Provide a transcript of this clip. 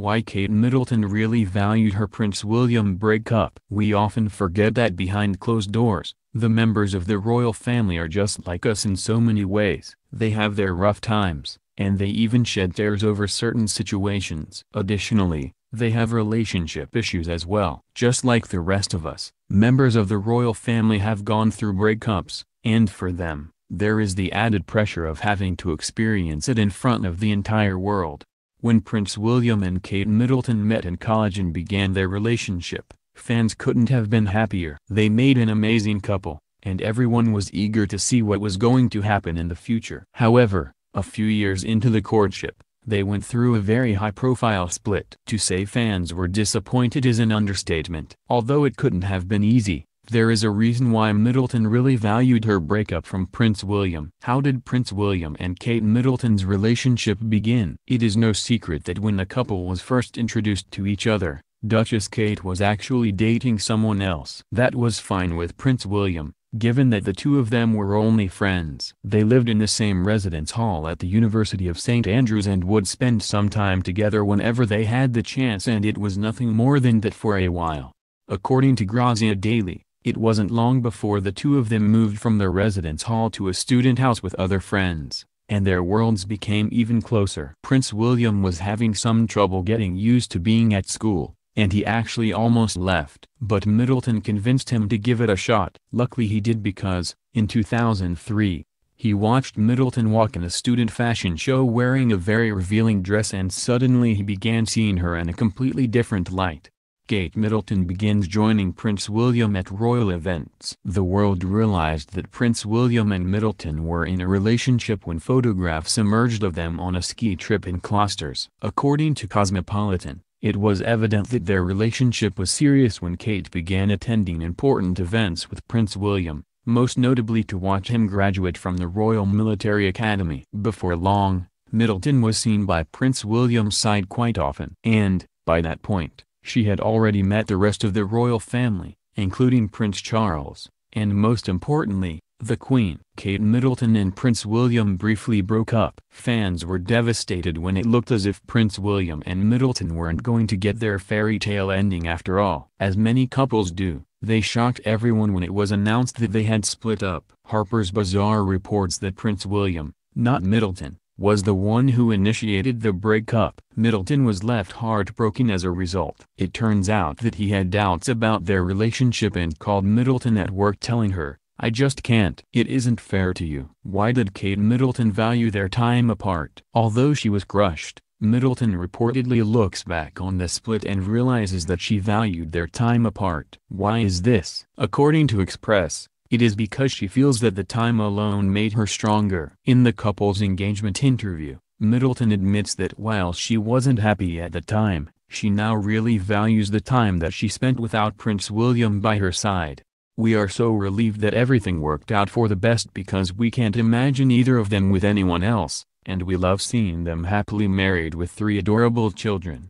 Why Kate Middleton really valued her Prince William breakup. We often forget that behind closed doors, the members of the royal family are just like us in so many ways. They have their rough times, and they even shed tears over certain situations. Additionally, they have relationship issues as well. Just like the rest of us, members of the royal family have gone through breakups, and for them, there is the added pressure of having to experience it in front of the entire world. When Prince William and Kate Middleton met in college and began their relationship, fans couldn't have been happier. They made an amazing couple, and everyone was eager to see what was going to happen in the future. However, a few years into the courtship, they went through a very high-profile split. To say fans were disappointed is an understatement. Although it couldn't have been easy, there is a reason why Middleton really valued her breakup from Prince William. How did Prince William and Kate Middleton's relationship begin? It is no secret that when the couple was first introduced to each other, Duchess Kate was actually dating someone else. That was fine with Prince William, given that the two of them were only friends. They lived in the same residence hall at the University of St. Andrews and would spend some time together whenever they had the chance and it was nothing more than that for a while. According to Grazia Daily, it wasn't long before the two of them moved from their residence hall to a student house with other friends, and their worlds became even closer. Prince William was having some trouble getting used to being at school, and he actually almost left. But Middleton convinced him to give it a shot. Luckily he did because, in 2003, he watched Middleton walk in a student fashion show wearing a very revealing dress and suddenly he began seeing her in a completely different light. Kate Middleton begins joining Prince William at royal events. The world realized that Prince William and Middleton were in a relationship when photographs emerged of them on a ski trip in Klosters. According to Cosmopolitan, it was evident that their relationship was serious when Kate began attending important events with Prince William, most notably to watch him graduate from the Royal Military Academy. Before long, Middleton was seen by Prince William's side quite often. And, by that point, she had already met the rest of the royal family, including Prince Charles, and most importantly, the Queen. Kate Middleton and Prince William briefly broke up. Fans were devastated when it looked as if Prince William and Middleton weren't going to get their fairy tale ending after all. As many couples do, they shocked everyone when it was announced that they had split up. Harper's Bazaar reports that Prince William, not Middleton, was the one who initiated the breakup. Middleton was left heartbroken as a result. It turns out that he had doubts about their relationship and called Middleton at work telling her, I just can't. It isn't fair to you. Why did Kate Middleton value their time apart? Although she was crushed, Middleton reportedly looks back on the split and realizes that she valued their time apart. Why is this? According to Express, it is because she feels that the time alone made her stronger. In the couple's engagement interview, Middleton admits that while she wasn't happy at the time, she now really values the time that she spent without Prince William by her side. We are so relieved that everything worked out for the best because we can't imagine either of them with anyone else, and we love seeing them happily married with three adorable children.